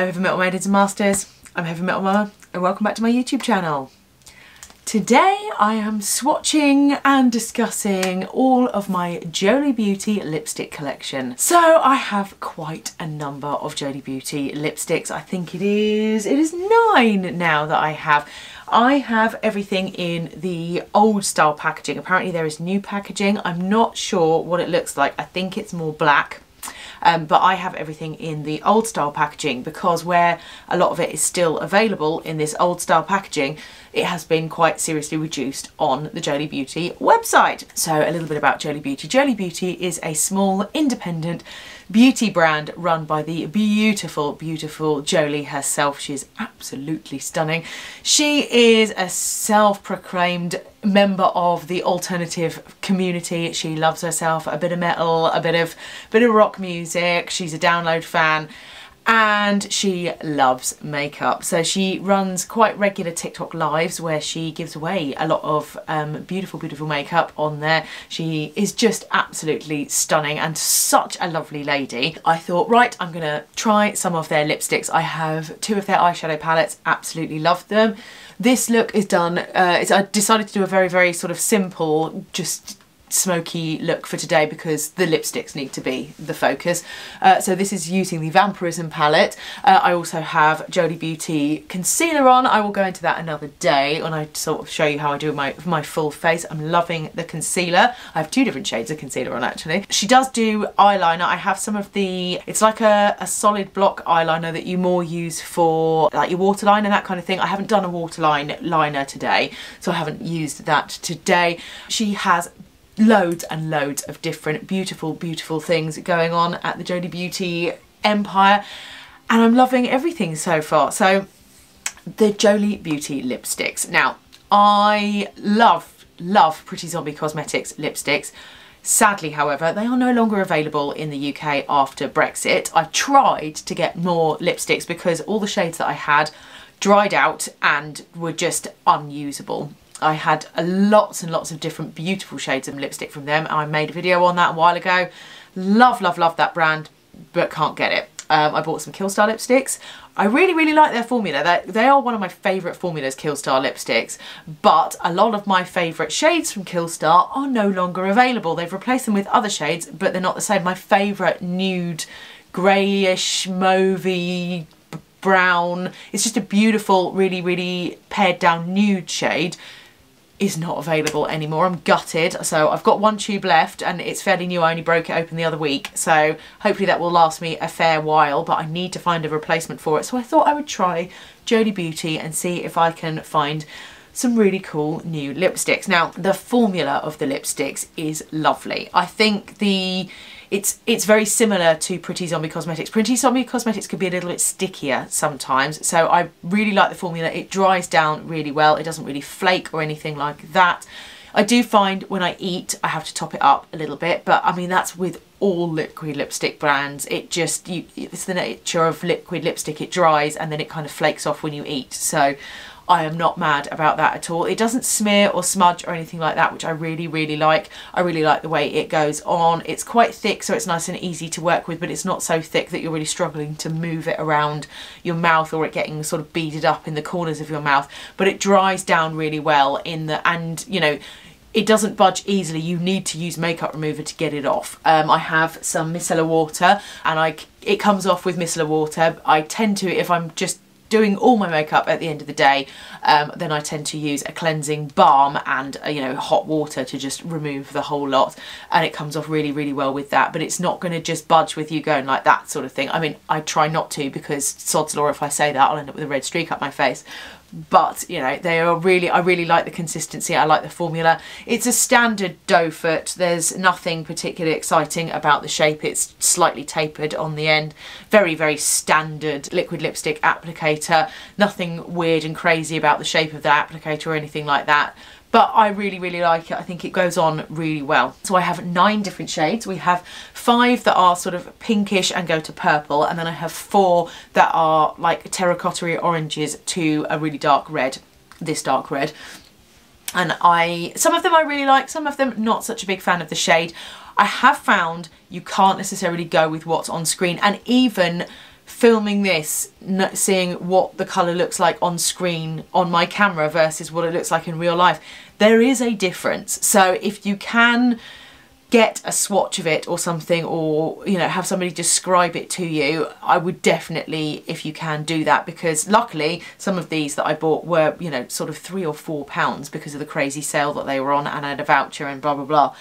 Hello Heavy Metal Maidens and Masters, I'm Heavy Metal Momma and welcome back to my YouTube channel. Today I am swatching and discussing all of my Jolie Beauty lipstick collection. So I have quite a number of Jolie Beauty lipsticks. I think it is, it is nine now that I have. I have everything in the old style packaging. Apparently there is new packaging. I'm not sure what it looks like. I think it's more black. Um, but I have everything in the old style packaging because where a lot of it is still available in this old style packaging, it has been quite seriously reduced on the Jolie Beauty website. So a little bit about Jolie Beauty. Jolie Beauty is a small independent beauty brand run by the beautiful, beautiful Jolie herself. She is absolutely stunning. She is a self-proclaimed member of the alternative community. She loves herself a bit of metal, a bit of bit of rock music. She's a download fan and she loves makeup. So she runs quite regular TikTok lives where she gives away a lot of um, beautiful, beautiful makeup on there. She is just absolutely stunning and such a lovely lady. I thought, right, I'm gonna try some of their lipsticks. I have two of their eyeshadow palettes, absolutely love them. This look is done, uh, I decided to do a very, very sort of simple, just smoky look for today because the lipsticks need to be the focus. Uh, so this is using the Vampirism palette. Uh, I also have Jolie Beauty concealer on. I will go into that another day when I sort of show you how I do my, my full face. I'm loving the concealer. I have two different shades of concealer on actually. She does do eyeliner. I have some of the, it's like a, a solid block eyeliner that you more use for like your waterline and that kind of thing. I haven't done a waterline liner today, so I haven't used that today. She has loads and loads of different beautiful, beautiful things going on at the Jolie Beauty empire. And I'm loving everything so far. So the Jolie Beauty lipsticks. Now, I love, love Pretty Zombie Cosmetics lipsticks. Sadly, however, they are no longer available in the UK after Brexit. I tried to get more lipsticks because all the shades that I had dried out and were just unusable. I had lots and lots of different beautiful shades of lipstick from them. I made a video on that a while ago. Love, love, love that brand, but can't get it. Um, I bought some Killstar lipsticks. I really, really like their formula. They, they are one of my favourite formulas, Killstar lipsticks, but a lot of my favourite shades from Killstar are no longer available. They've replaced them with other shades, but they're not the same. My favourite nude, greyish, mauvey, brown, it's just a beautiful, really, really pared down nude shade is not available anymore. I'm gutted. So I've got one tube left and it's fairly new. I only broke it open the other week. So hopefully that will last me a fair while, but I need to find a replacement for it. So I thought I would try Jolie Beauty and see if I can find some really cool new lipsticks. Now, the formula of the lipsticks is lovely. I think the it's it's very similar to Pretty Zombie Cosmetics. Pretty Zombie Cosmetics could be a little bit stickier sometimes, so I really like the formula. It dries down really well. It doesn't really flake or anything like that. I do find when I eat, I have to top it up a little bit, but I mean, that's with all liquid lipstick brands. It just, you, it's the nature of liquid lipstick. It dries and then it kind of flakes off when you eat. So I am not mad about that at all. It doesn't smear or smudge or anything like that, which I really, really like. I really like the way it goes on. It's quite thick, so it's nice and easy to work with, but it's not so thick that you're really struggling to move it around your mouth or it getting sort of beaded up in the corners of your mouth. But it dries down really well in the, and you know, it doesn't budge easily. You need to use makeup remover to get it off. Um, I have some micellar water and I it comes off with micellar water. I tend to, if I'm just doing all my makeup at the end of the day, um, then I tend to use a cleansing balm and, uh, you know, hot water to just remove the whole lot. And it comes off really, really well with that. But it's not going to just budge with you going like that sort of thing. I mean, I try not to because sod's law, if I say that, I'll end up with a red streak up my face but you know they are really I really like the consistency. I like the formula. It's a standard doe foot. There's nothing particularly exciting about the shape. It's slightly tapered on the end. Very very standard liquid lipstick applicator. Nothing weird and crazy about the shape of the applicator or anything like that but I really, really like it. I think it goes on really well. So I have nine different shades. We have five that are sort of pinkish and go to purple, and then I have four that are like terracotta oranges to a really dark red, this dark red. And I, some of them I really like, some of them not such a big fan of the shade. I have found you can't necessarily go with what's on screen, and even filming this, seeing what the colour looks like on screen on my camera versus what it looks like in real life, there is a difference. So if you can get a swatch of it or something or you know have somebody describe it to you I would definitely if you can do that because luckily some of these that I bought were you know sort of three or four pounds because of the crazy sale that they were on and I had a voucher and blah blah blah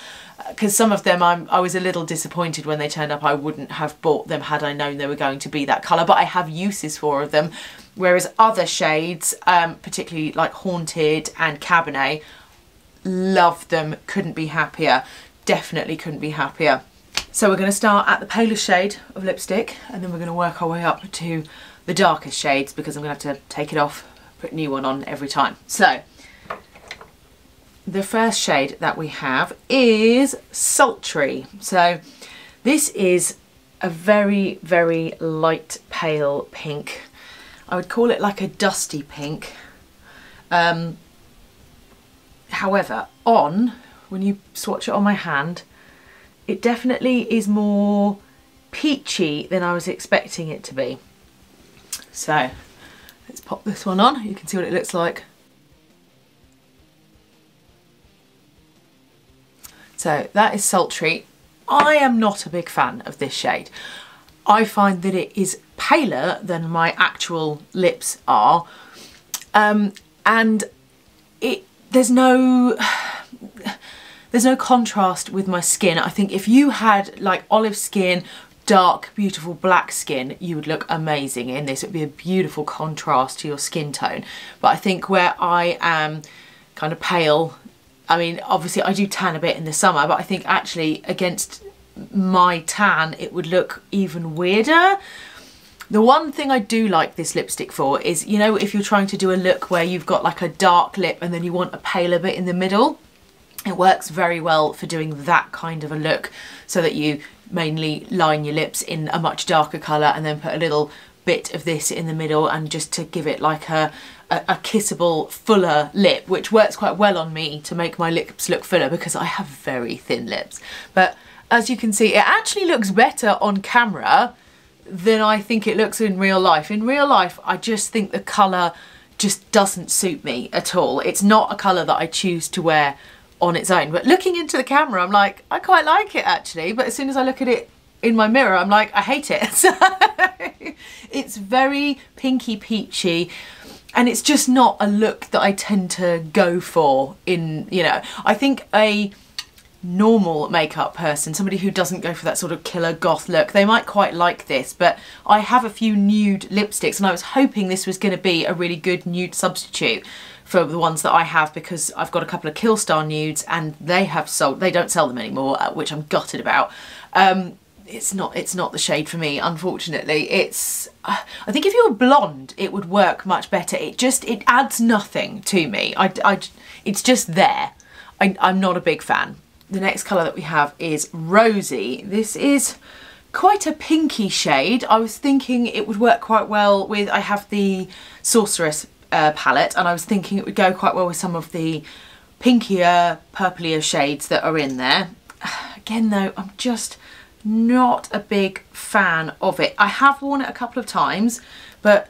because some of them I'm, I was a little disappointed when they turned up I wouldn't have bought them had I known they were going to be that colour but I have uses for them whereas other shades um, particularly like Haunted and Cabernet love them couldn't be happier definitely couldn't be happier. So we're going to start at the palest shade of lipstick and then we're going to work our way up to the darkest shades because I'm going to have to take it off, put a new one on every time. So the first shade that we have is Sultry. So this is a very, very light pale pink. I would call it like a dusty pink. Um, however, on when you swatch it on my hand, it definitely is more peachy than I was expecting it to be. So let's pop this one on. You can see what it looks like. So that is sultry. I am not a big fan of this shade. I find that it is paler than my actual lips are. Um, and it there's no there's no contrast with my skin. I think if you had like olive skin, dark, beautiful black skin, you would look amazing in this. It would be a beautiful contrast to your skin tone. But I think where I am kind of pale, I mean, obviously I do tan a bit in the summer, but I think actually against my tan, it would look even weirder. The one thing I do like this lipstick for is, you know, if you're trying to do a look where you've got like a dark lip and then you want a paler bit in the middle, it works very well for doing that kind of a look so that you mainly line your lips in a much darker colour and then put a little bit of this in the middle and just to give it like a, a, a, kissable fuller lip which works quite well on me to make my lips look fuller because I have very thin lips but as you can see it actually looks better on camera than I think it looks in real life. In real life I just think the colour just doesn't suit me at all. It's not a colour that I choose to wear on its own. But looking into the camera, I'm like, I quite like it actually. But as soon as I look at it in my mirror, I'm like, I hate it. So it's very pinky peachy and it's just not a look that I tend to go for in, you know, I think a normal makeup person, somebody who doesn't go for that sort of killer goth look, they might quite like this, but I have a few nude lipsticks and I was hoping this was going to be a really good nude substitute for the ones that I have because I've got a couple of Killstar nudes and they have sold, they don't sell them anymore, uh, which I'm gutted about. Um, it's not it's not the shade for me unfortunately. It's uh, I think if you were blonde it would work much better. It just it adds nothing to me. I, I it's just there. I, I'm not a big fan. The next colour that we have is Rosey. This is quite a pinky shade. I was thinking it would work quite well with I have the Sorceress uh, palette and I was thinking it would go quite well with some of the pinkier, purplier shades that are in there. Again though, I'm just not a big fan of it. I have worn it a couple of times, but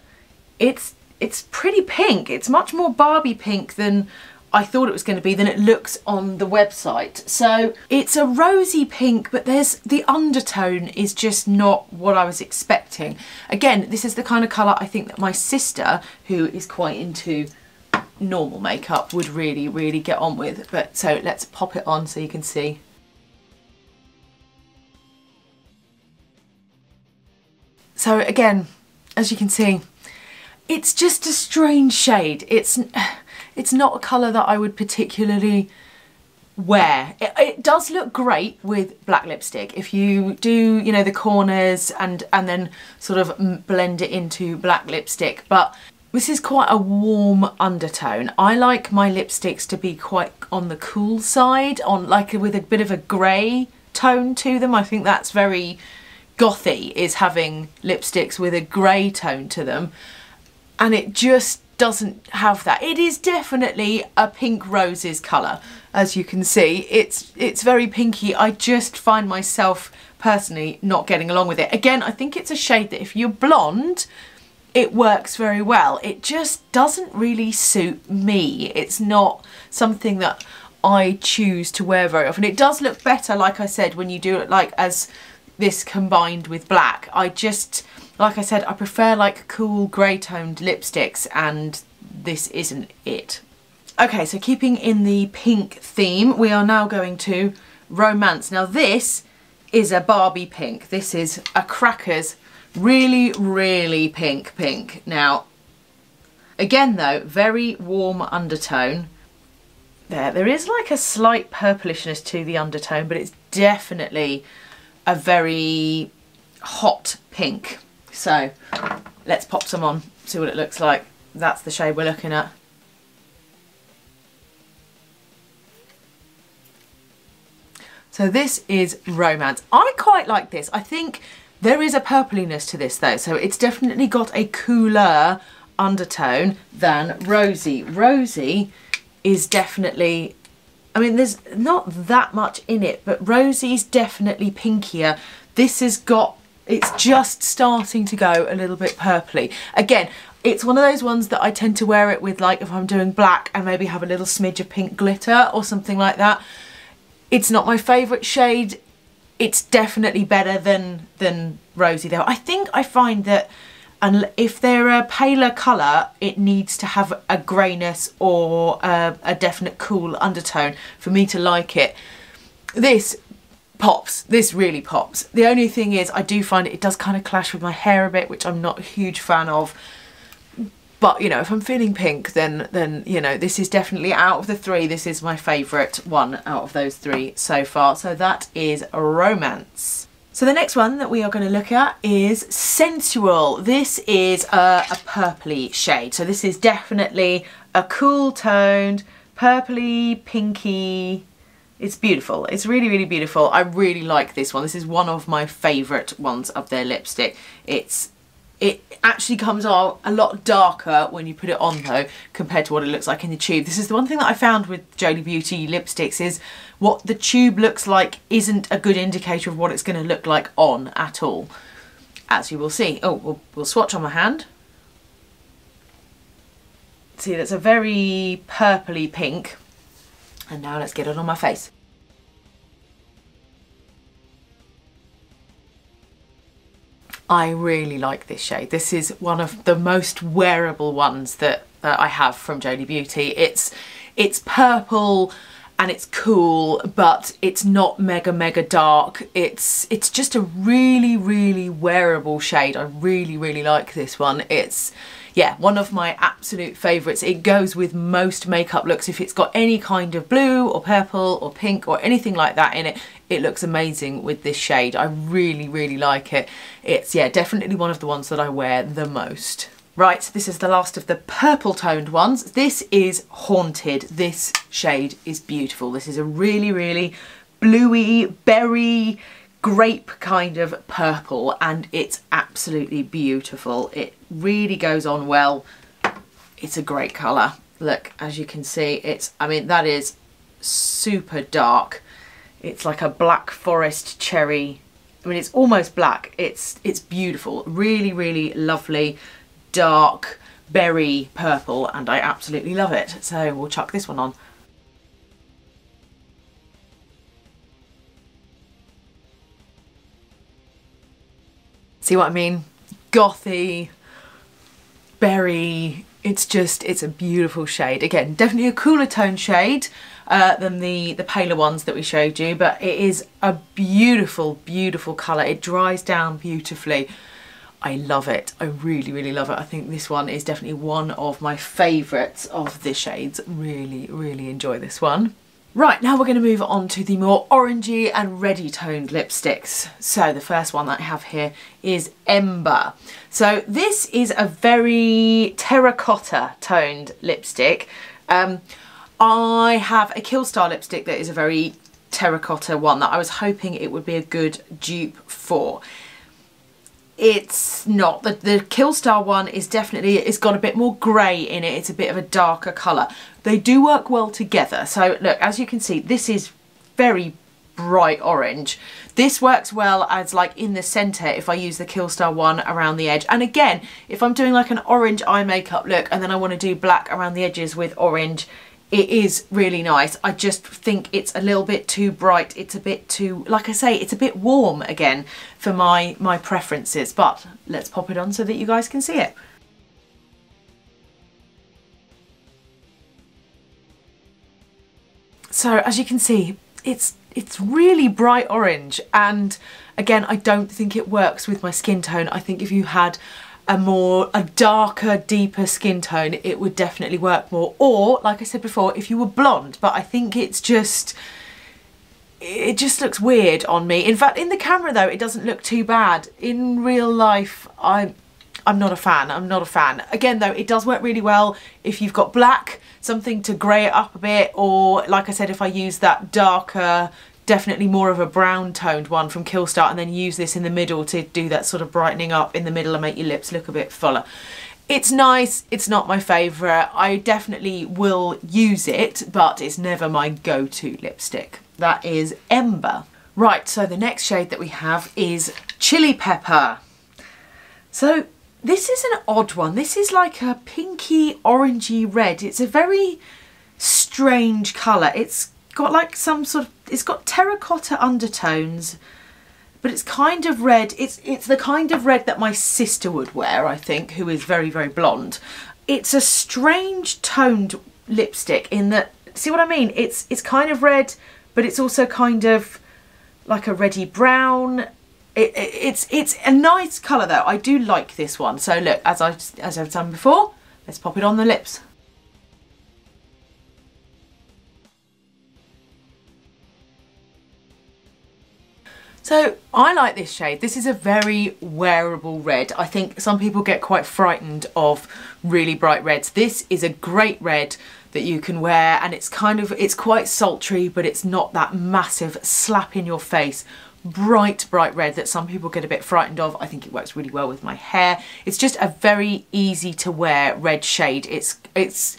it's it's pretty pink. It's much more Barbie pink than I thought it was going to be than it looks on the website. So it's a rosy pink, but there's the undertone is just not what I was expecting. Again, this is the kind of colour I think that my sister, who is quite into normal makeup, would really, really get on with. But so let's pop it on so you can see. So again, as you can see, it's just a strange shade. It's it's not a colour that I would particularly wear. It, it, does look great with black lipstick. If you do, you know, the corners and, and then sort of blend it into black lipstick. But this is quite a warm undertone. I like my lipsticks to be quite on the cool side, on like with a bit of a grey tone to them. I think that's very gothy, is having lipsticks with a grey tone to them. And it just doesn't have that. It is definitely a pink roses colour. as you can see. It's, it's very pinky. I just find myself personally not getting along with it. Again, I think it's a shade that if you're blonde, it works very well. It just doesn't really suit me. It's not something that I choose to wear very often. It does look better, like I said, when you do it like as this combined with black. I just, like I said, I prefer like cool grey toned lipsticks and this isn't it. Okay, so keeping in the pink theme, we are now going to Romance. Now this is a Barbie pink. This is a Crackers really, really pink pink. Now, again though, very warm undertone. There, there is like a slight purplishness to the undertone, but it's definitely a very hot pink. So let's pop some on, see what it looks like. That's the shade we're looking at. So this is Romance. I quite like this. I think there is a purpliness to this though, so it's definitely got a cooler undertone than Rosey. Rosey is definitely, I mean there's not that much in it, but Rosey's definitely pinkier. This has got, it's just starting to go a little bit purpley. Again, it's one of those ones that I tend to wear it with like if I'm doing black and maybe have a little smidge of pink glitter or something like that. It's not my favourite shade. It's definitely better than, than Rosey though. I think I find that and if they're a paler colour, it needs to have a greyness or a, a, definite cool undertone for me to like it. This pops, this really pops. The only thing is I do find it, it does kind of clash with my hair a bit, which I'm not a huge fan of. But, you know, if I'm feeling pink, then, then you know, this is definitely out of the three, this is my favourite one out of those three so far. So that is Romance. So the next one that we are going to look at is Sensual. This is a, a purpley shade. So this is definitely a cool toned, purpley, pinky, it's beautiful. It's really, really beautiful. I really like this one. This is one of my favourite ones of their lipstick. It's it actually comes out a lot darker when you put it on though compared to what it looks like in the tube. This is the one thing that I found with Jolie Beauty lipsticks is what the tube looks like isn't a good indicator of what it's going to look like on at all. As you will see. Oh, we'll, we'll swatch on my hand. See, that's a very purpley pink. And now let's get it on my face. I really like this shade. This is one of the most wearable ones that, that I have from Jolie Beauty. It's, it's purple and it's cool, but it's not mega, mega dark. It's, it's just a really, really wearable shade. I really, really like this one. It's, yeah, one of my absolute favourites. It goes with most makeup looks. If it's got any kind of blue or purple or pink or anything like that in it, it looks amazing with this shade. I really, really like it. It's, yeah, definitely one of the ones that I wear the most. Right, this is the last of the purple toned ones. This is Haunted. This shade is beautiful. This is a really, really bluey, berry, grape kind of purple and it's absolutely beautiful. It really goes on well. It's a great colour. Look, as you can see, it's, I mean, that is super dark. It's like a black forest cherry. I mean, it's almost black. It's, it's beautiful. Really, really lovely, dark, berry purple, and I absolutely love it. So we'll chuck this one on. See what I mean? Gothy, berry, it's just, it's a beautiful shade. Again, definitely a cooler tone shade uh, than the, the paler ones that we showed you, but it is a beautiful, beautiful colour. It dries down beautifully. I love it. I really, really love it. I think this one is definitely one of my favourites of the shades. Really, really enjoy this one. Right, now we're going to move on to the more orangey and ready toned lipsticks. So the first one that I have here is Ember. So this is a very terracotta toned lipstick. Um, I have a Killstar lipstick that is a very terracotta one that I was hoping it would be a good dupe for. It's not. The, the Killstar one is definitely, it's got a bit more grey in it. It's a bit of a darker colour. They do work well together. So look, as you can see, this is very bright orange. This works well as like in the centre if I use the Killstar one around the edge. And again, if I'm doing like an orange eye makeup look and then I want to do black around the edges with orange, it is really nice. I just think it's a little bit too bright. It's a bit too, like I say, it's a bit warm again for my, my preferences. But let's pop it on so that you guys can see it. So as you can see, it's it's really bright orange and again I don't think it works with my skin tone. I think if you had a more a darker deeper skin tone it would definitely work more or like I said before if you were blonde but I think it's just it just looks weird on me. In fact in the camera though it doesn't look too bad. In real life I'm I'm not a fan, I'm not a fan. Again though, it does work really well if you've got black, something to grey it up a bit, or like I said, if I use that darker, definitely more of a brown toned one from Killstar and then use this in the middle to do that sort of brightening up in the middle and make your lips look a bit fuller. It's nice, it's not my favourite, I definitely will use it, but it's never my go-to lipstick. That is Ember. Right, so the next shade that we have is Chilli Pepper. So this is an odd one. This is like a pinky orangey red. It's a very strange colour. It's got like some sort of, it's got terracotta undertones, but it's kind of red. It's, it's the kind of red that my sister would wear, I think, who is very, very blonde. It's a strange toned lipstick in that, see what I mean? It's, it's kind of red, but it's also kind of like a reddy brown it, it, it's it's a nice colour though. I do like this one. So look, as I as I've done before, let's pop it on the lips. So I like this shade. This is a very wearable red. I think some people get quite frightened of really bright reds. This is a great red that you can wear and it's kind of, it's quite sultry, but it's not that massive slap in your face bright, bright red that some people get a bit frightened of. I think it works really well with my hair. It's just a very easy to wear red shade. It's, it's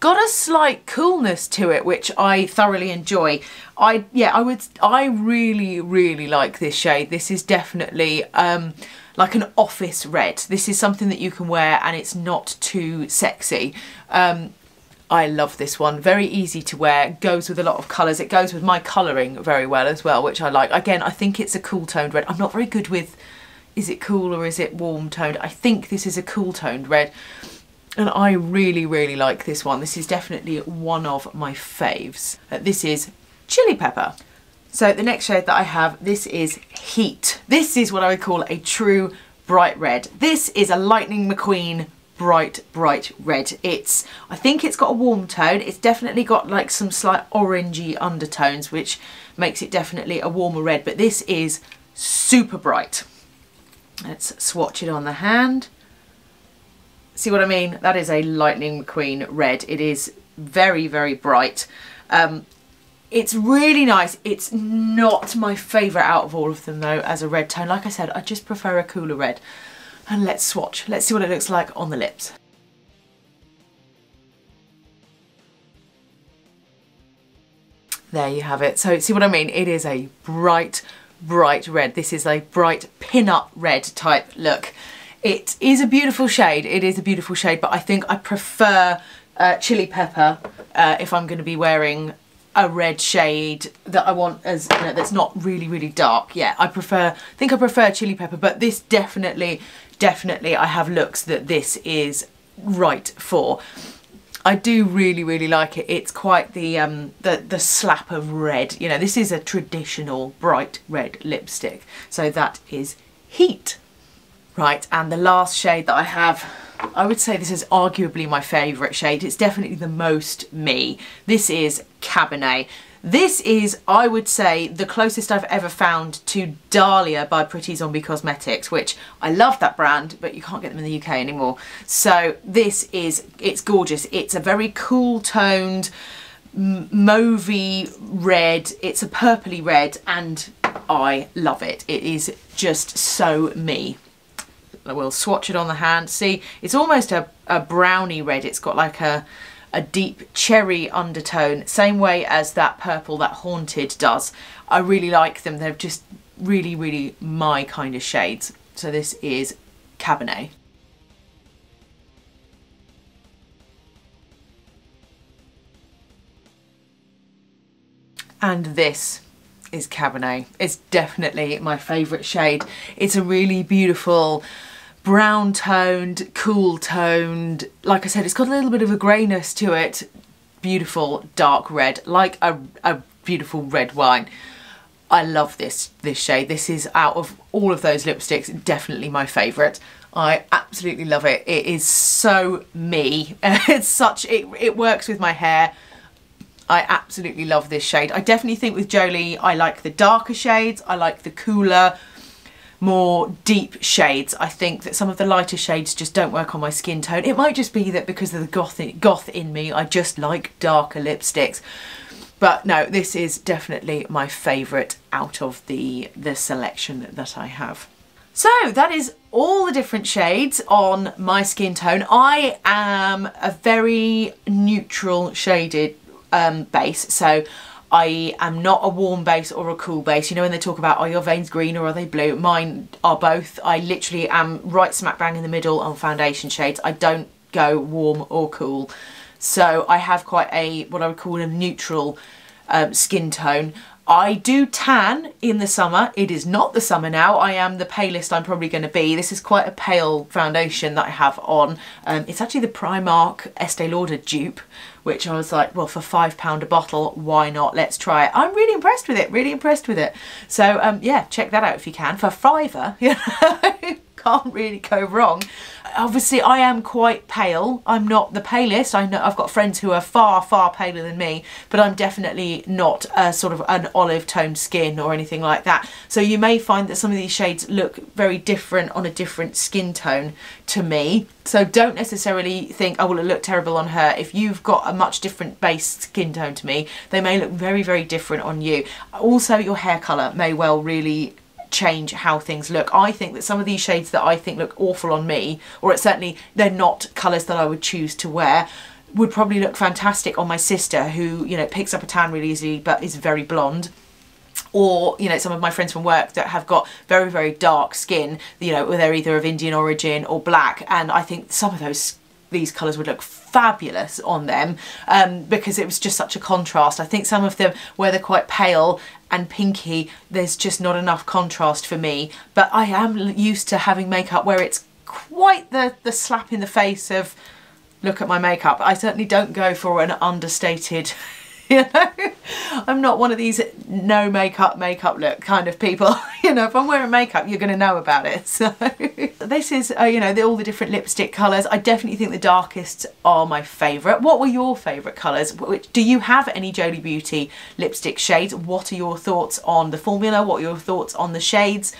got a slight coolness to it, which I thoroughly enjoy. I, yeah, I would, I really, really like this shade. This is definitely, um, like an office red. This is something that you can wear and it's not too sexy. Um, I love this one. Very easy to wear, goes with a lot of colours. It goes with my colouring very well as well, which I like. Again, I think it's a cool toned red. I'm not very good with, is it cool or is it warm toned? I think this is a cool toned red. And I really, really like this one. This is definitely one of my faves. Uh, this is Chilli Pepper. So the next shade that I have, this is Heat. This is what I would call a true bright red. This is a Lightning McQueen bright, bright red. It's, I think it's got a warm tone. It's definitely got like some slight orangey undertones, which makes it definitely a warmer red, but this is super bright. Let's swatch it on the hand. See what I mean? That is a Lightning McQueen red. It is very, very bright. Um, it's really nice. It's not my favourite out of all of them though as a red tone. Like I said, I just prefer a cooler red and let's swatch. Let's see what it looks like on the lips. There you have it. So see what I mean? It is a bright, bright red. This is a bright pin-up red type look. It is a beautiful shade. It is a beautiful shade, but I think I prefer uh, chilli pepper uh, if I'm going to be wearing a red shade that I want as you know, that's not really really dark yeah I prefer I think I prefer chilli pepper but this definitely definitely I have looks that this is right for. I do really, really like it. It's quite the, um, the, the slap of red. You know, this is a traditional bright red lipstick. So that is Heat. Right, and the last shade that I have, I would say this is arguably my favourite shade. It's definitely the most me. This is Cabernet. This is, I would say, the closest I've ever found to Dahlia by Pretty Zombie Cosmetics, which I love that brand, but you can't get them in the UK anymore. So this is, it's gorgeous. It's a very cool toned, mauvey red. It's a purpley red and I love it. It is just so me. We'll swatch it on the hand. See, it's almost a, a brownie red. It's got like a, a deep cherry undertone, same way as that purple that Haunted does. I really like them. They're just really, really my kind of shades. So this is Cabernet. And this is Cabernet. It's definitely my favourite shade. It's a really beautiful brown toned, cool toned. Like I said, it's got a little bit of a greyness to it. Beautiful dark red, like a, a beautiful red wine. I love this this shade. This is out of all of those lipsticks, definitely my favourite. I absolutely love it. It is so me. it's such, it, it works with my hair. I absolutely love this shade. I definitely think with Jolie, I like the darker shades. I like the cooler, more deep shades. I think that some of the lighter shades just don't work on my skin tone. It might just be that because of the goth, goth in me, I just like darker lipsticks. But no, this is definitely my favourite out of the, the selection that I have. So that is all the different shades on my skin tone. I am a very neutral shaded um, base. So I am not a warm base or a cool base. You know when they talk about are your veins green or are they blue? Mine are both. I literally am right smack bang in the middle on foundation shades. I don't go warm or cool. So I have quite a, what I would call a neutral um, skin tone. I do tan in the summer. It is not the summer now. I am the palest I'm probably going to be. This is quite a pale foundation that I have on. Um, it's actually the Primark Estee Lauder dupe, which I was like, well, for £5 a bottle, why not? Let's try it. I'm really impressed with it, really impressed with it. So um, yeah, check that out if you can. For fiver, you know, can't really go wrong. Obviously, I am quite pale. I'm not the palest. I know I've got friends who are far, far paler than me, but I'm definitely not a sort of an olive toned skin or anything like that. So you may find that some of these shades look very different on a different skin tone to me. So don't necessarily think, oh, well, it look terrible on her. If you've got a much different base skin tone to me, they may look very, very different on you. Also, your hair colour may well really change how things look. I think that some of these shades that I think look awful on me, or it's certainly they're not colours that I would choose to wear, would probably look fantastic on my sister who, you know, picks up a tan really easily but is very blonde or you know some of my friends from work that have got very very dark skin you know they're either of Indian origin or black and I think some of those these colours would look fabulous on them um, because it was just such a contrast. I think some of them where they're quite pale and pinky there's just not enough contrast for me but I am used to having makeup where it's quite the, the slap in the face of look at my makeup. I certainly don't go for an understated you know? I'm not one of these no makeup makeup look kind of people. You know if I'm wearing makeup you're going to know about it. So this is uh, you know the, all the different lipstick colours. I definitely think the darkest are my favourite. What were your favourite colours? Do you have any Jolie Beauty lipstick shades? What are your thoughts on the formula? What are your thoughts on the shades?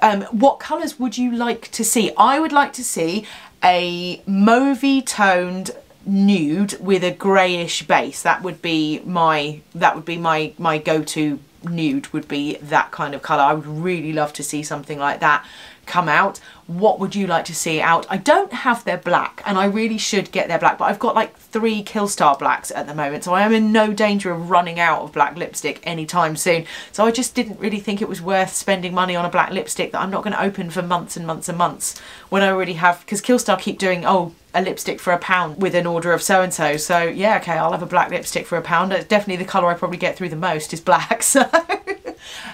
Um, what colours would you like to see? I would like to see a mauvey toned nude with a greyish base. That would be my that would be my my go-to nude would be that kind of colour. I would really love to see something like that come out. What would you like to see out? I don't have their black and I really should get their black but I've got like three Killstar blacks at the moment so I am in no danger of running out of black lipstick anytime soon. So I just didn't really think it was worth spending money on a black lipstick that I'm not going to open for months and months and months when I already have because Killstar keep doing oh a lipstick for a pound with an order of so and so. So yeah, okay, I'll have a black lipstick for a pound. It's definitely the colour I probably get through the most is black. So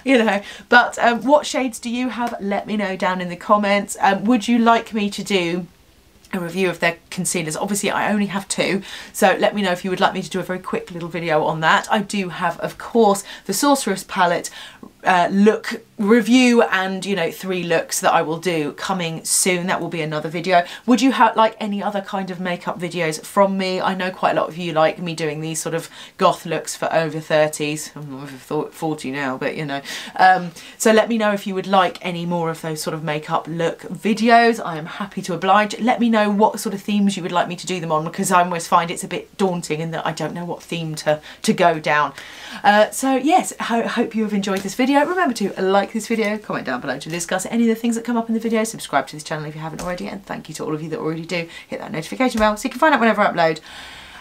you know, but um, what shades do you have? Let me know down in the comments. Um, would you like me to do a review of their concealers. Obviously I only have two, so let me know if you would like me to do a very quick little video on that. I do have, of course, the Sorceress palette uh, look review and you know three looks that I will do coming soon. That will be another video. Would you have like any other kind of makeup videos from me? I know quite a lot of you like me doing these sort of goth looks for over 30s I'm over 40 now but you know. Um, so let me know if you would like any more of those sort of makeup look videos. I am happy to oblige. Let me know what sort of themes you would like me to do them on because I always find it's a bit daunting in that I don't know what theme to to go down. Uh, so yes I hope you have enjoyed this this video. Remember to like this video, comment down below to discuss any of the things that come up in the video, subscribe to this channel if you haven't already, and thank you to all of you that already do. Hit that notification bell so you can find out whenever I upload.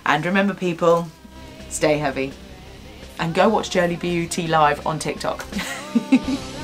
And remember people, stay heavy. And go watch Jolie Beauty live on TikTok.